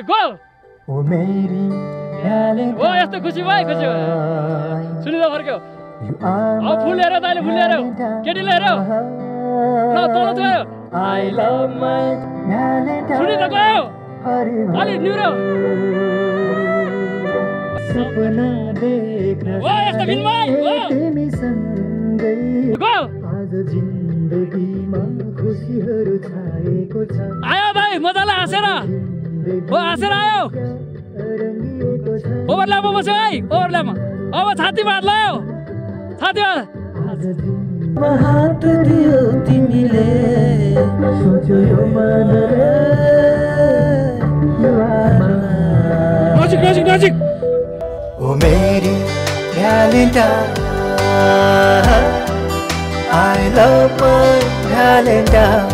Ready go ओ हो यस्तो खुसी भयो खुसी भयो सुनिदा फर्क्यो। You are अब फुल लिएर तैँले फुल लिएर केटी लिएर ल तल गयो Valentine. सुनिदा गयो अलि निहुरो सपना देख्न ओ यस्तो फिल्ममा हो तिमीसँगै गो। आज जिन्दगीमा खुसीहरू छाएको छ आयो भाइ मजाले हो हाँसेर आयो। छ ओभरल्यापमा बस्यो है ओभरल्यापमा अब छाती बाँध लायो छाती बाँध। आज दिनमा हात दियो तिमीले। सोच्यो यो आत्मा नजिक नजिक नजिक। ओ मेरी I love my Valentine